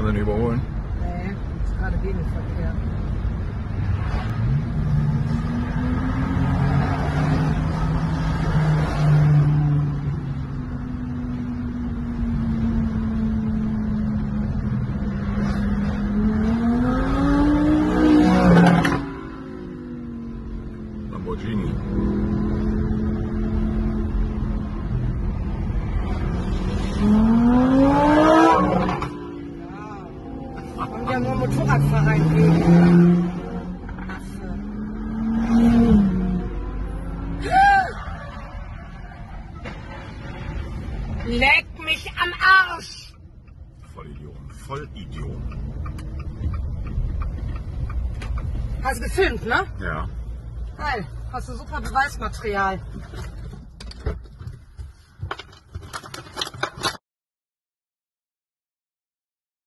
nicht überholen. Nee, ist gerade Gegenverkehr. Lamborghini. Ja nur Motorradverein. Affe. Leck mich am Arsch! Vollidiot. Vollidiot. Hast du gefilmt, ne? Ja. Geil. Hast du super Beweismaterial.